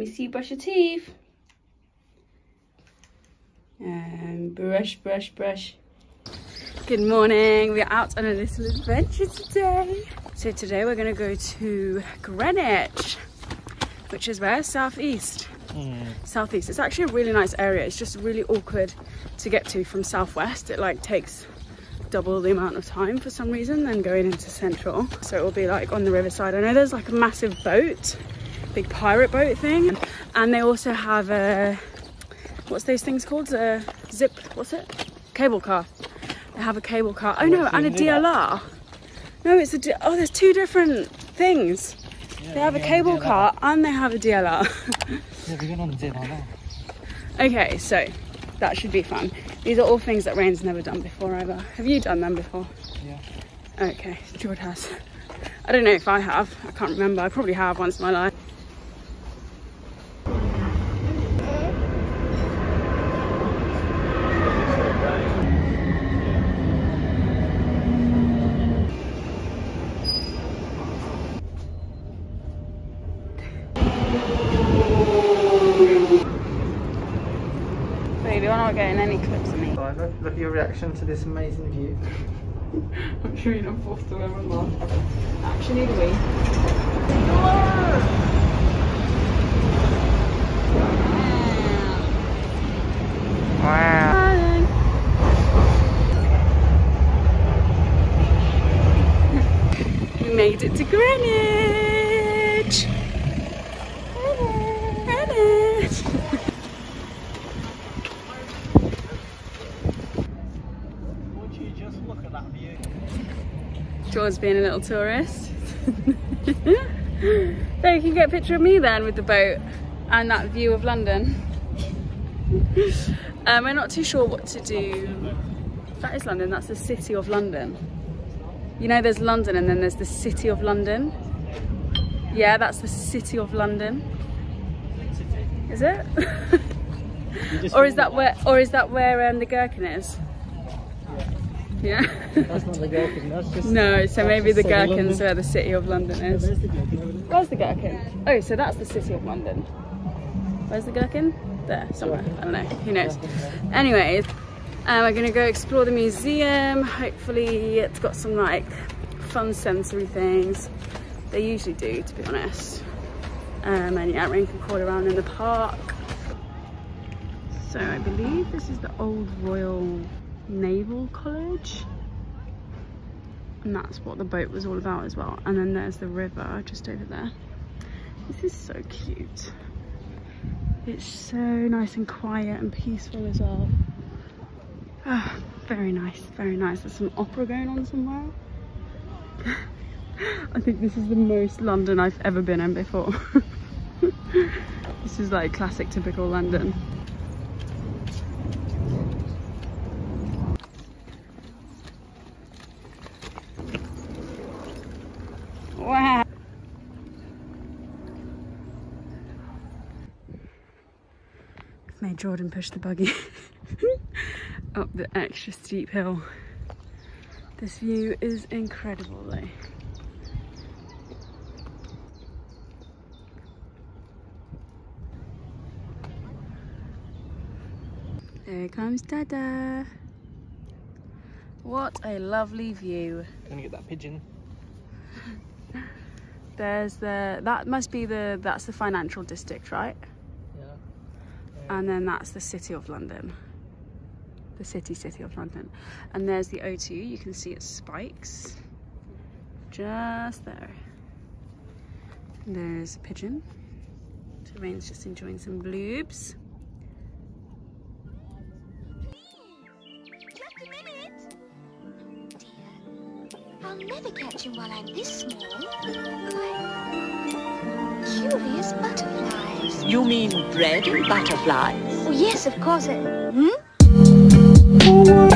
me see you brush your teeth. And brush, brush, brush. Good morning. We're out on a little adventure today. So today we're going to go to Greenwich, which is where? Southeast. Mm. Southeast. It's actually a really nice area. It's just really awkward to get to from southwest. It like takes double the amount of time for some reason than going into central. So it will be like on the riverside. I know there's like a massive boat, big pirate boat thing. And they also have a, what's those things called? A zip, what's it? Cable car. They have a cable car. Oh no, and a DLR. No, it's a, oh, there's two different things. Yeah, they have a cable car and they have a DLR. yeah, we're going on the DLR Okay, so that should be fun. These are all things that Rain's never done before either. Have you done them before? Yeah. Okay, George has. I don't know if I have. I can't remember. I probably have once in my life. look at your reaction to this amazing view. I'm sure you're not forced to wear a mask. Actually, the way. Wow. we made it to Greenwich. George's being a little tourist. there you can get a picture of me then with the boat and that view of London. um, we're not too sure what to do. That is London, that's the city of London. You know there's London and then there's the city of London. Yeah, that's the city of London. Is it? or is that where or is that where um, the gherkin is? Yeah. that's not the Gherkin, that's just... No, so maybe the Gherkin's where the city of London is. Where's the Gherkin? Where's the Gherkin? Oh, so that's the city of London. Where's the Gherkin? There, somewhere. I don't know. Who knows? Anyways, um, we're gonna go explore the museum. Hopefully it's got some like fun sensory things. They usually do, to be honest. Um, and yeah, Rain can crawl around in the park. So I believe this is the old Royal Naval College. And that's what the boat was all about as well. And then there's the river just over there. This is so cute. It's so nice and quiet and peaceful as well. Ah, very nice, very nice. There's some opera going on somewhere. I think this is the most London I've ever been in before. this is like classic typical London. Wow. Made Jordan push the buggy up the extra steep hill. This view is incredible though. There comes Dada. What a lovely view. Gonna get that pigeon. There's the, that must be the, that's the financial district, right? And then that's the city of London. The city, city of London. And there's the O2, you can see it spikes. Just there. And there's a pigeon. So Rain's just enjoying some bloobs. I'll never catch him while I'm this small. Curious butterflies. You mean bread and butterflies? Oh, yes, of course. Uh, hmm?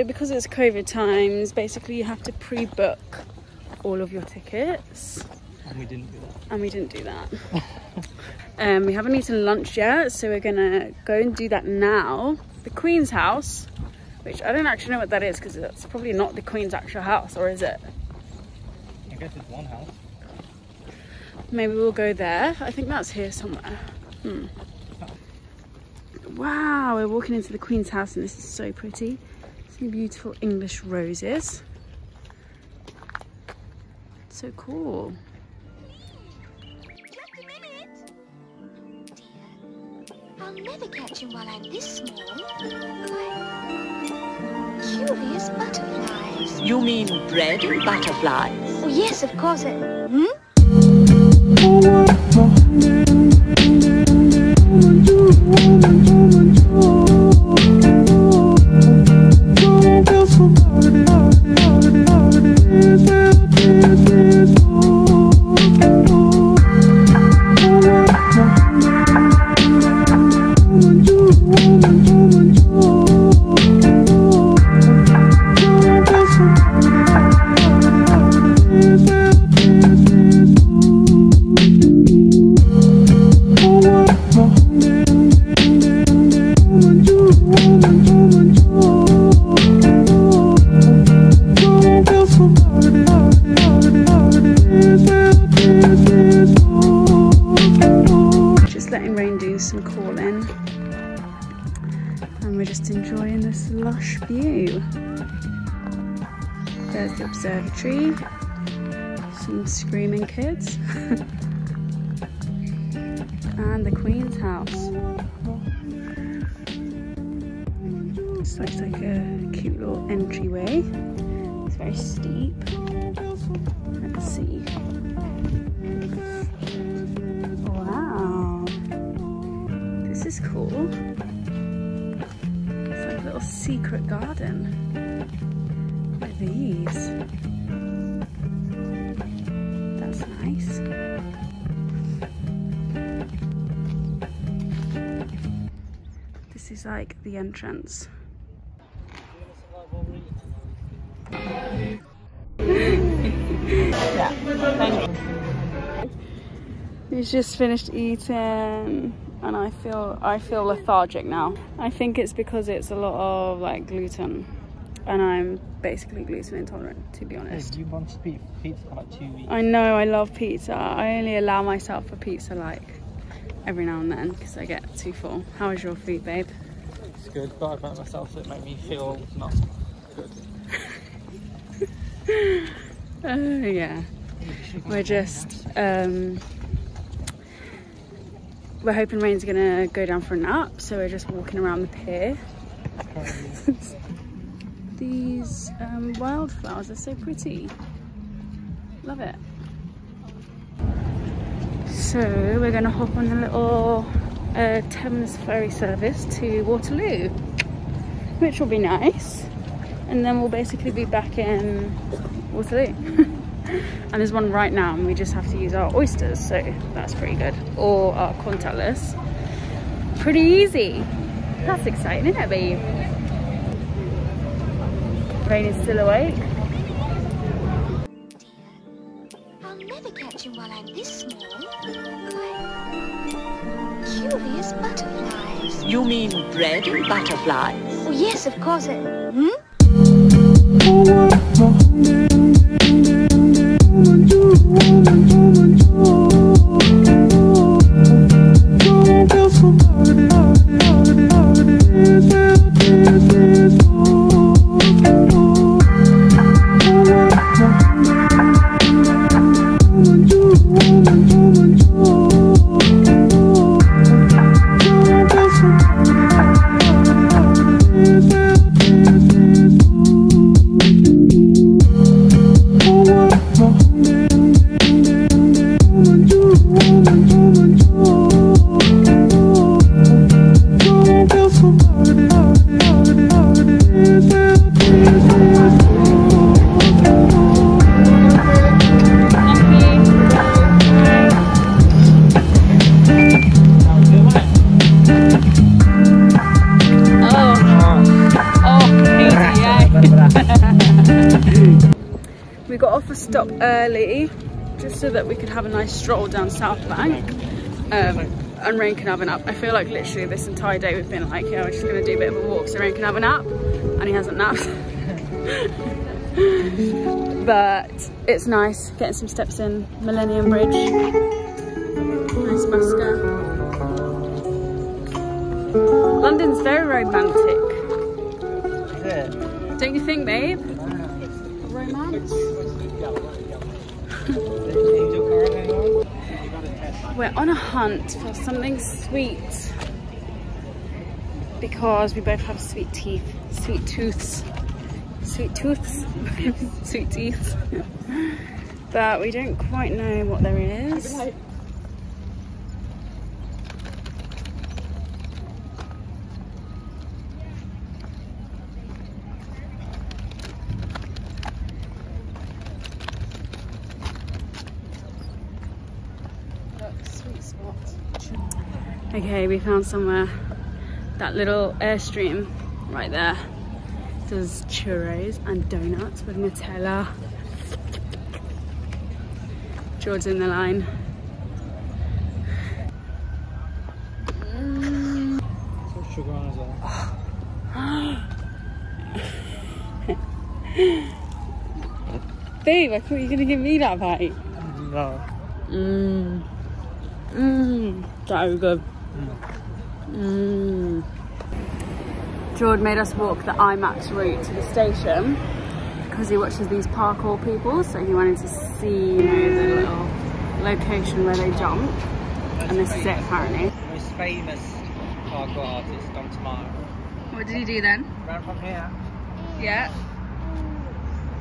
So, because it's COVID times, basically you have to pre-book all of your tickets, And we didn't do that. and we didn't do that. um, we haven't eaten lunch yet, so we're gonna go and do that now. The Queen's house, which I don't actually know what that is because it's probably not the Queen's actual house, or is it? I guess it's one house. Maybe we'll go there. I think that's here somewhere. Hmm. Wow, we're walking into the Queen's house and this is so pretty. Some beautiful English roses. So cool. Just a minute. Dear, I'll never catch him while I'm this small. Curious butterflies. You mean bread and butterflies? Oh, yes, of course. Hmm? View. There's the observatory. Some screaming kids. and the Queen's house. This looks like a cute little entryway. It's very steep. Secret garden. At these. That's nice. This is like the entrance. yeah, He's just finished eating and I feel I feel lethargic now. I think it's because it's a lot of like gluten and I'm basically gluten intolerant to be honest. you want to eat pizza for like two weeks? I know I love pizza. I only allow myself a pizza like every now and then because I get too full. How is your food, babe? It's good, but I burnt myself, so it made me feel not good. Oh yeah. We're just um we're hoping Rain's gonna go down for a nap, so we're just walking around the pier. These um, wildflowers are so pretty. Love it. So we're gonna hop on a little uh, Thames ferry service to Waterloo, which will be nice. And then we'll basically be back in Waterloo. and there's one right now and we just have to use our oysters so that's pretty good or our contactless pretty easy that's exciting isn't it babe Rain is still awake I'll never catch him while I'm this small. Curious butterflies. You mean bread and butterflies? Oh, yes, of course. Hmm? So that we could have a nice stroll down South Bank. Um, and Rain can have a nap. I feel like literally this entire day we've been like, yeah, we're just gonna do a bit of a walk so Rain can have a nap. And he hasn't napped. but it's nice getting some steps in Millennium Bridge. Nice musker. London's very romantic. Don't you think, babe? Romance? We're on a hunt for something sweet because we both have sweet teeth, sweet tooths, sweet tooths, sweet teeth. but we don't quite know what there is. Sweet spot. Okay, we found somewhere. That little airstream right there does churros and donuts with Nutella. George's in the line. Mm. Sugar on as well. Babe, I thought you were gonna give me that bite. No. Mmm. Mmm. So good. Mmm. George made us walk the IMAX route to the station because he watches these parkour people, so he wanted to see you know, the little location where they jump. And this is it apparently. Most famous parkour artist, Don Tomato. What did he do then? Ran from here, Yeah.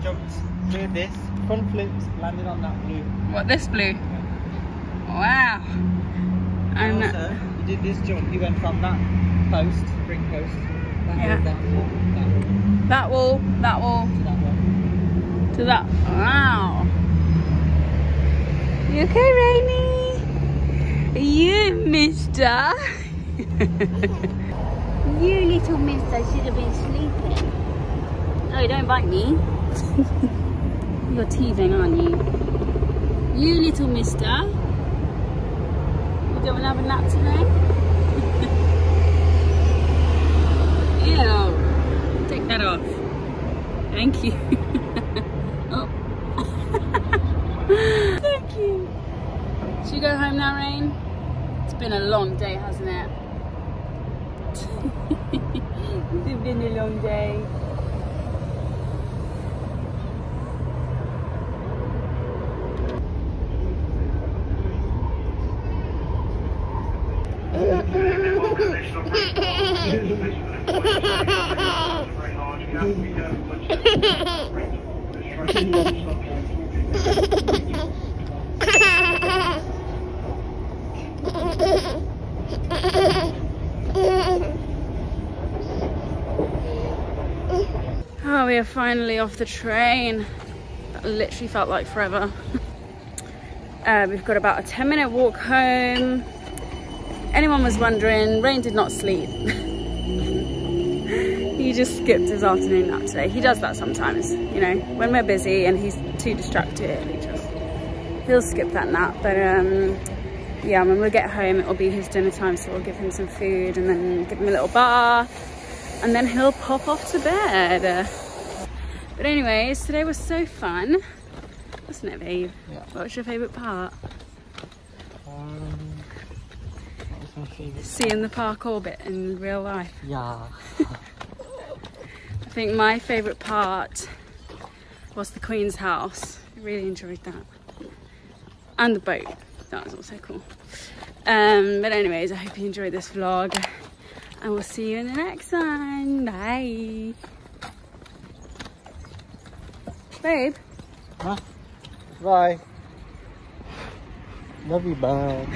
jumped, did this, front flips, landed on that blue. What, this blue? Wow. And And also, he did this jump, he went from that post, spring post, that Yeah. wall down to that, that wall, that wall, to that one. to that. Wow. You okay, Rainy? You, mister. you little mister should have been sleeping. Oh, don't bite me. You're teething, aren't you? You little mister. You don't have a nap today? Ew. Take that off. Thank you. oh. Thank you. Should we go home now, Rain? It's been a long day, hasn't it? it's been a long day. Oh, we are finally off the train. That literally felt like forever. uh, we've got about a 10 minute walk home. Anyone was wondering, Rain did not sleep. he just skipped his afternoon nap today. He does that sometimes, you know, when we're busy and he's too distracted, he just, he'll skip that nap. But um, yeah, when we get home, it'll be his dinner time, so we'll give him some food and then give him a little bath and then he'll pop off to bed. But anyways, today was so fun, wasn't it, babe? Yeah. What was your favourite part? Um, that was my favourite. Seeing the park orbit in real life. Yeah. I think my favourite part was the Queen's house. I really enjoyed that. And the boat. That was also cool. Um, but anyways, I hope you enjoyed this vlog. And we'll see you in the next one. Bye. Babe. Bye. Love you, bye.